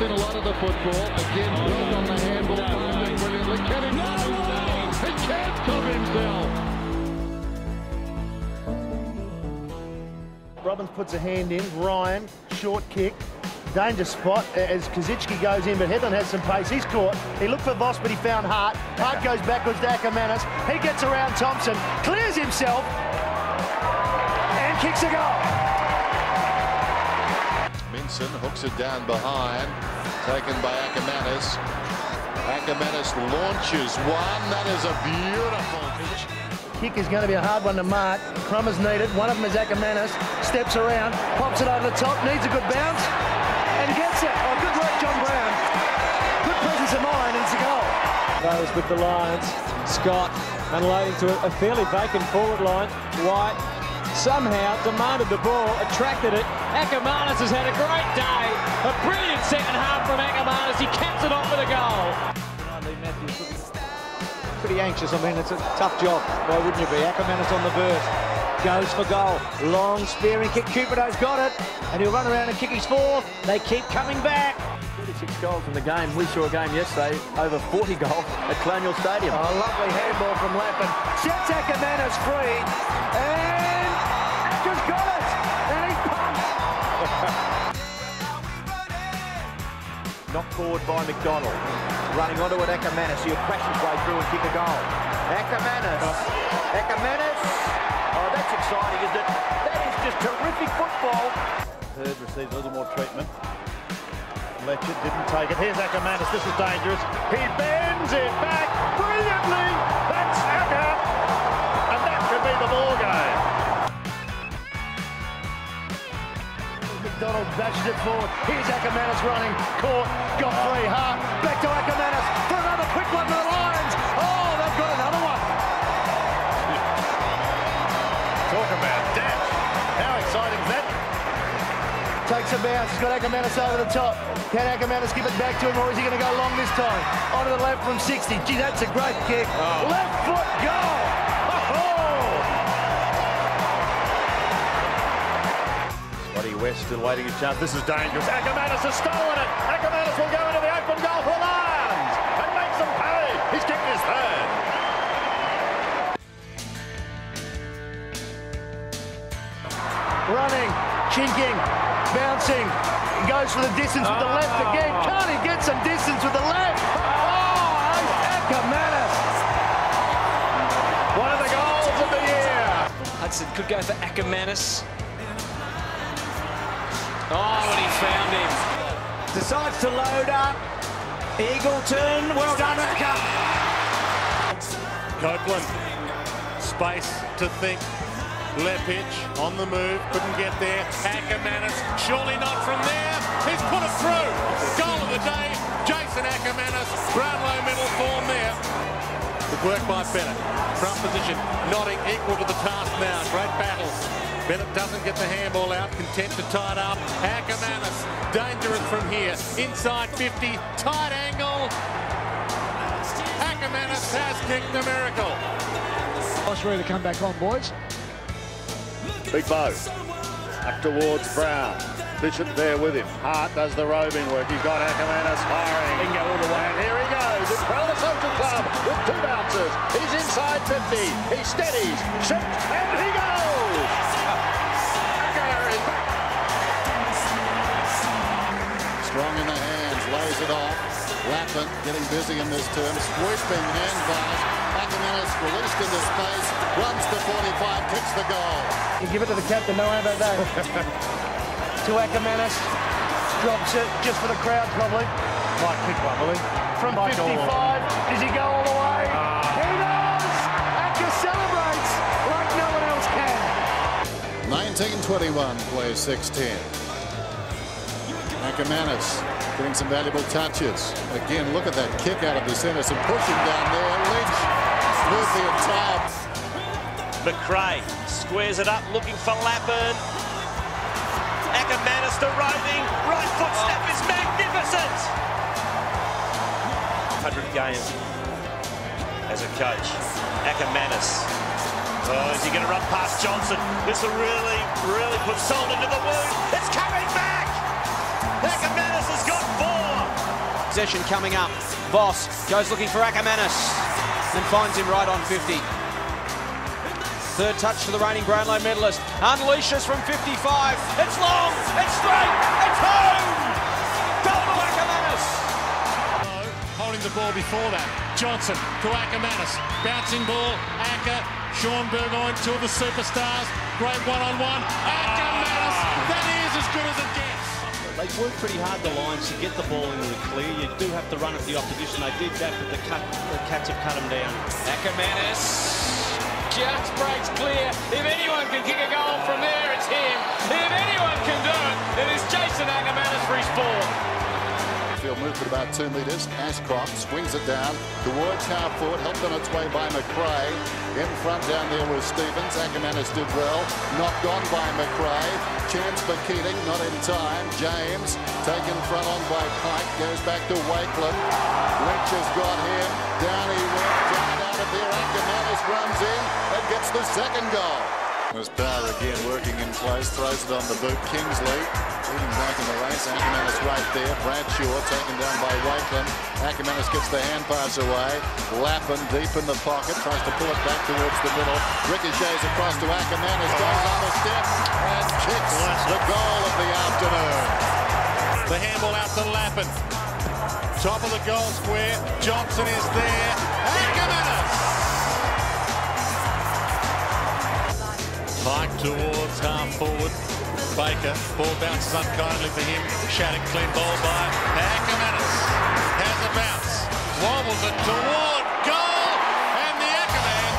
a lot of the football. Again, on the brilliantly. Can he? He can't himself. Robbins puts a hand in. Ryan, short kick. Danger spot as Koschitzke goes in, but Headland has some pace. He's caught. He looked for Voss, but he found Hart. Hart goes backwards to Akermanis. He gets around Thompson, clears himself, and kicks a goal. Minson hooks it down behind, taken by Akermanis. Akermanis launches one. That is a beautiful pitch. Kick is going to be a hard one to mark. Crummer's needed. One of them is Akermanis. Steps around, pops it over the top, needs a good bounce, and gets it. Oh, good work, John Brown. Good presence of mind, and it's a goal. Those with the Lions. Scott unloading to a fairly vacant forward line. White somehow demanded the ball, attracted it. Akermanis has had a great day. A brilliant second half from Akermanis. He caps it off with a goal. Pretty anxious. I mean, it's a tough job. Why wouldn't you be? Akermanis on the burst. Goes for goal. Long spearing kick. Cupido's got it. And he'll run around and kick his fourth. They keep coming back. 36 goals in the game. We saw a game yesterday, over 40 goals at Colonial Stadium. A lovely handball from Lappin. Sets Akermanis free. And Knocked forward by McDonald. Running onto it, Akermanis. He'll crash his way through and kick a goal. Akermanis. Akermanis. Oh, that's exciting, isn't it? That is just terrific football. Third receives a little more treatment. Letchett didn't take it. Here's Akermanis. This is dangerous. He bends it back brilliantly. That's Acker. And that could be the ball game. McDonald bashes it forward. Here's Akermanis running. Caught. Got three. Hart. Back to Akermanis for another quick one to the Lions. Oh, they've got another one. Talk about that. How exciting is that? Takes a bounce. He's got Akermanis over the top. Can Akermanis give it back to him or is he going to go long this time? Onto the left from 60. Gee, that's a great kick. Oh. Left foot goal. West still waiting his chance. This is dangerous. Akermanis has stolen it. Akermanis will go into the open goal for the Lions and makes them pay. He's kicked his third. Running, chinking, bouncing. He goes for the distance with the left ah. again. Can't he get some distance with the left? Oh, Akermanis. One of the goals of the year. Hudson could go for Akermanis. Oh, and he found him. Decides to load up. Eagleton. Well done, Acker. Copeland, space to think. Lepic on the move, couldn't get there. Akermanis, surely not from there. He's put it through. Goal of the day, Jason Akermanis. Brownlow medal form there. Good work by Bennett. Front position, nodding equal to the task now. Great battle. Bennett doesn't get the handball out, content to tie it up. Akermanis, dangerous from here. Inside 50, tight angle. Akermanis has kicked a miracle. Boss ready to come back on, boys. Big Bow. Up towards Brown. Bishop there with him. Hart does the roving work. He's got Akermanis firing. He can go all the way. And here he goes. It's Prowler Social Club with two bounces. He's inside 50. He steadies, shoots, and he goes. Hands, it off. Lappin getting busy in this term. Swooping hand pass. Akermanis released into space. Runs to 45, kicks the goal. You give it to the captain, no way about that. to Akermanis. Drops it just for the crowd, probably. Might kick one, will he? From Might 55, go all the does he go all the way? Ah. He does! Acker celebrates like no one else can. 1921 plays 6-10. Akermanis getting some valuable touches. Again, look at that kick out of the centre. Some pushing down there. Lynch smoothly at top. McRae squares it up, looking for Lappin. Akermanis the roving. Right foot step is magnificent. 100 games as a coach. Akermanis. Oh, is he going to run past Johnson? This will really, really put salt into the wound. It's coming back. Possession coming up. Voss goes looking for Akermanis and finds him right on 50. Third touch for the reigning Brownlow medalist. Unleashes from 55. It's long. It's straight. It's home. Goal to Akermanis. Holding the ball before that. Johnson to Akermanis. Bouncing ball. Acker. Shaun Burgoyne, two of the superstars. Great one-on-one. Akermanis. That is as good as it gets. They work pretty hard the lines to get the ball into the clear. You do have to run at the opposition. They did that, but the, cut, the Cats have cut them down. Akermanis just breaks clear. If anyone can kick a goal from there, it's him. If anyone can do it, it is Jason Akermanis for his ball. Field moved at about two metres. Ashcroft swings it down towards half forward, helped on its way by McRae. In front down there was Stevens. Akermanis did well. Knocked on by McRae. Chance for Keating, not in time. James taken front on by Pike. Goes back to Wakelin. Lynch has got him. Down he went. Down out of there. Akermanis runs in and gets the second goal. There's Power again working in close. Throws it on the boot. Kingsley leading back in the race. Akermanis right there. Bradshaw taken down by Wakelin. Akermanis gets the hand pass away. Lappin deep in the pocket. Tries to pull it back towards the middle. Ricochets across to Akermanis. Goes on the step and kicks the goal of the afternoon. The handball out to Lappin. Top of the goal square. Johnson is there. Towards half forward. Baker. Ball bounces unkindly for him. Shattuck clean ball by Akermanis. Has a bounce. Wobbles it toward goal. And the Ackerman.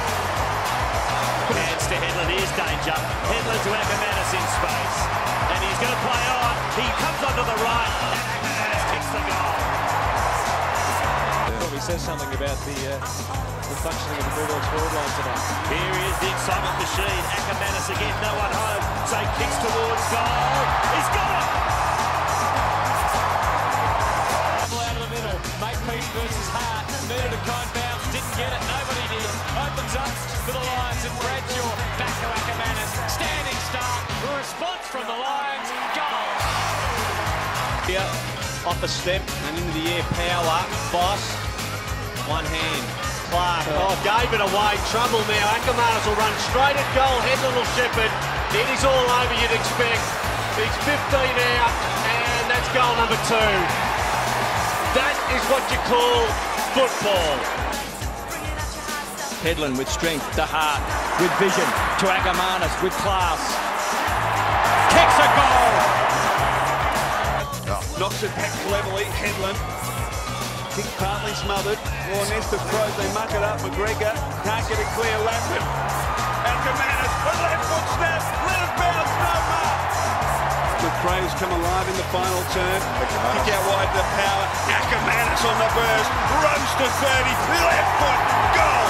Hands to Headland. Here's danger. Headland to Akermanis in space. And he's going to play on. He comes onto the right. And Akermanis kicks the goal. Probably says something about the, uh, the functioning of the Bulldogs forward line tonight. Here is the excitement machine. Akermanis again, no one home. So kicks towards goal. He's got it! Ball out of the middle. Makepeace versus Hart. Needed a kind bounce. Didn't get it. Nobody did. Opens up for the Lions and Bradshaw. Back to Akermanis. Standing start. The response from the Lions. Goal. Here, off a step and into the air. Power. Voss. One hand. Clark. Oh, gave it away. Trouble now. Akermanis will run straight at goal. Headland will shepherd. It is all over, you'd expect. He's 15 out, and that's goal number two. That is what you call football. Headland with strength to Hart, with vision to Akermanis, with class. Kicks a goal! Knocks it back cleverly, eh, Headland. Kick partly smothered. Or nest of crows, they muck it up. McGregor can't get it clear. Lappin. Akermanis, a left foot snap. Let it bounce, no mark. McRae's come alive in the final turn. Kick out wide to power. Akermanis on the burst. Runs to 30. Left foot. Goal.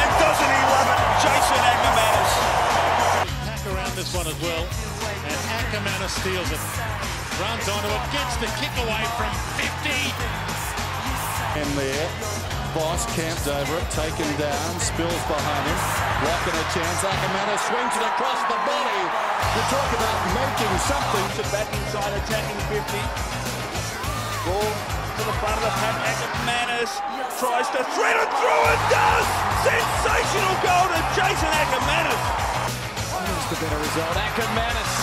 And doesn't he love it? Jason Akermanis. Pack around this one as well. And Akermanis steals it. Runs onto it. Gets the kick away from 50. And there, Voss camped over it, taken down, spills behind him. Rocking a chance. Akermanis swings it across the body. You talk about making something. To back inside, attacking 50. Ball to the front of the pack. Akermanis tries to thread it through and does! Sensational goal to Jason Akermanis. That's the better result. Akermanis.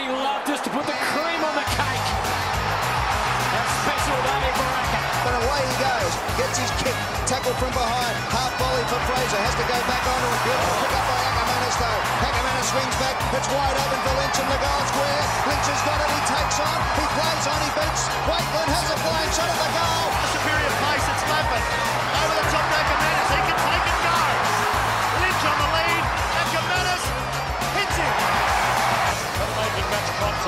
Wouldn't he love just to put the cream on the cake? A special day for But away he goes. Gets his kick. Tackle from behind. Half volley for Fraser. Has to go back onto it. Beautiful pick up by Akermanis though. Akermanis swings back. It's wide open for Lynch in the goal square. Lynch has got it. He takes on. He plays on. He beats. Wakelin has a flying shot at the goal. Superior pace. It's Lappin. Over the top to Akermanis. He can take and go. Lynch on the lead. Akermanis hits him. Not making much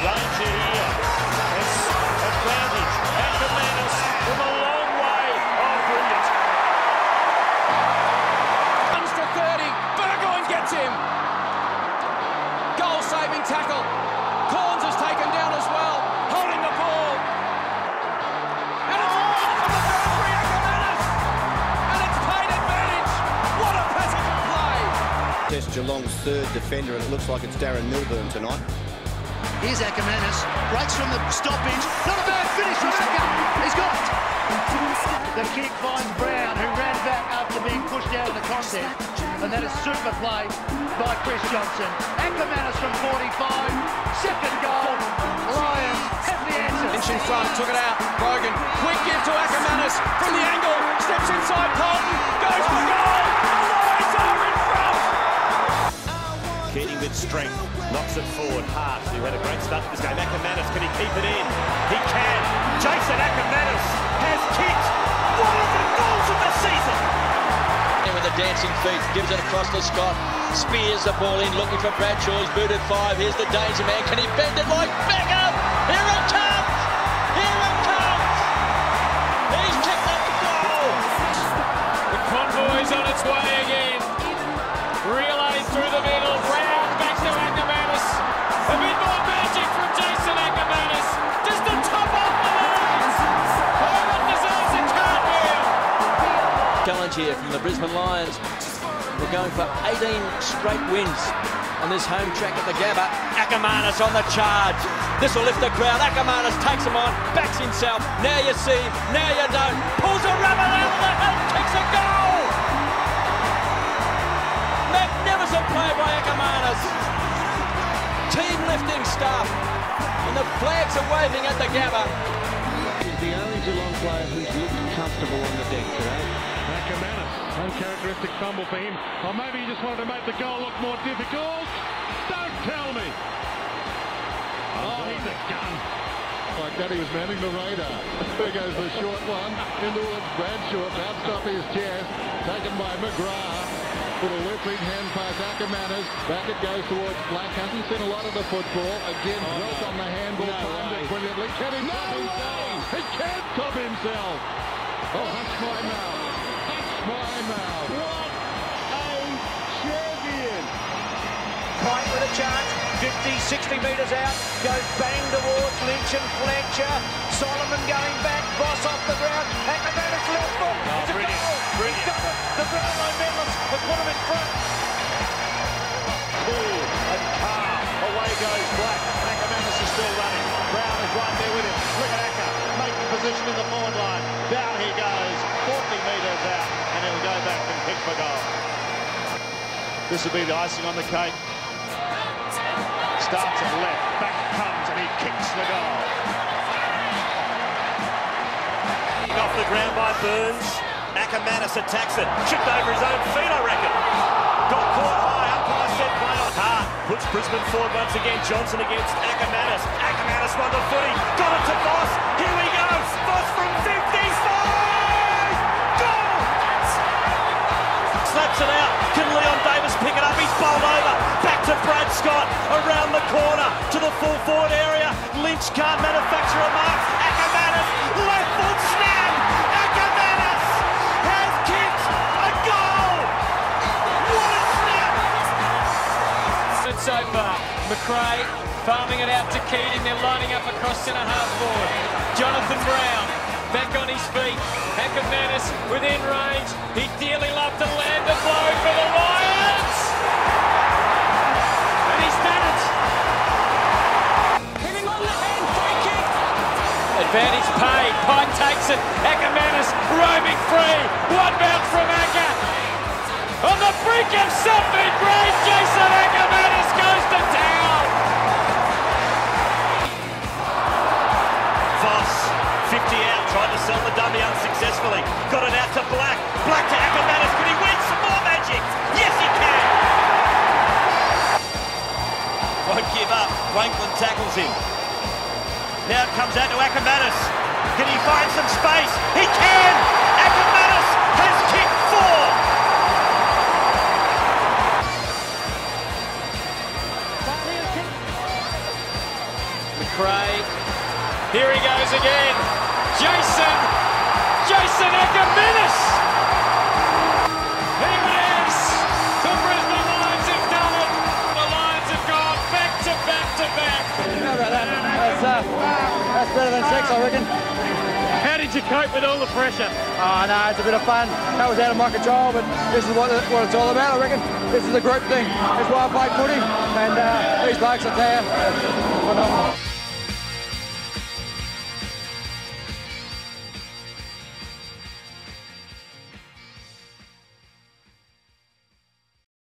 contact. Third defender, and it looks like it's Darren Milburn tonight. Here's Akermanis. Breaks from the stoppage. Not a bad finish from Acker. He's got it. The kick finds Brown, who ran back after being pushed out of the contest. And that is super play by Chris Johnson. Akermanis from 45, second goal. Lions have the answer. Lynch in front, took it out. Brogan, quick give to Akermanis from the angle. Steps inside Colton. Goes for goal. With strength, knocks it forward. Hart, who had a great start to this game. Akermanis, can he keep it in? He can. Jason Akermanis has kicked one of the goals of the season. And with the dancing feet, gives it across to Scott. Spears the ball in, looking for Bradshaw. He's booted five. Here's the danger man. Can he bend it like Beckham? Here it comes! Here it comes! He's kicked up the goal! The convoy's on its way again. Challenge here from the Brisbane Lions. We're going for 18 straight wins on this home track at the Gabba. Akermanis on the charge. This will lift the crowd. Akermanis takes him on, backs himself. Now you see, now you don't. Pulls a rubber out of the head, kicks a goal. Magnificent play by Akermanis. Team lifting stuff. And the flags are waving at the Gabba. He's the only Geelong player who's looked comfortable on the deck today. Akermanis, uncharacteristic fumble for him. Or maybe he just wanted to make the goal look more difficult. Don't tell me. Oh, he's a gun. Like that, he was manning the radar. There goes the short one. In towards Bradshaw. Bounced off his chest. Taken by McGrath. For the looping hand pass, Akermanis. Back it goes towards Black. Hasn't seen a lot of the football. Again, oh, Dwelt on the handball. No timed it brilliantly. Can he no himself? He can't stop himself. Oh, hush my mouth. Hush my mouth. What a champion. Pint with a charge, 50, 60 metres out, goes bang towards Lynch and Fletcher. Solomon going back, Voss off the ground, Akermanis left foot. Oh, it's a brilliant, goal. brilliant. He's done it. The Brownlow medalists have put him in front. Cool and calm. Away goes Black. Akermanis is still running. Brown is right there with him. Look at Acker making position in the forward line. Down he goes, 40 metres out, and he'll go back and kick for goal. This will be the icing on the cake. Starts at left, back comes, and he kicks the goal. Off the ground by Burns. Akermanis attacks it. Chipped over his own feet, I reckon. Got caught high. Umpire said play on. Hart puts Brisbane forward once again. Johnson against Akermanis. Akermanis won the footy. Got it to Voss. Here we go. Voss from 55. Slaps it out. Can Leon Davis pick it up? He's bowled over. Back to Brad Scott. Around the corner to the full forward area. Lynch can't manufacture a mark. Akermanis. Left foot snap. Akermanis has kicked a goal. What a snap. Good so far. McRae farming it out to Keating. They're lining up across centre half forward. Jonathan Brown back on his feet. Akermanis within range. He'd dearly love to land a blow for the Lions. And he's done it. Hitting on the hand, free kick. Advantage paid. Pike takes it. Akermanis roaming free. One bounce from Acker. On the brink of something great, Jason Akermanis goes to town. Tried to sell the dummy unsuccessfully. Got it out to Black. Black to Akermanis. Can he win some more magic? Yes, he can. Won't give up. Wankland tackles him. Now it comes out to Akermanis. Can he find some space? He can! Akermanis has kicked four! McRae. Here he goes again. Jason. Jason Akermanis. Here it is. The Brisbane Lions have done it. The Lions have gone back to back to back. How about that? That's, uh, that's better than sex, I reckon. How did you cope with all the pressure? Oh, no, it's a bit of fun. That was out of my control, but this is what, what it's all about, I reckon. This is a group thing. That's why I play footy. And uh, these blokes, I tell you, phenomenal.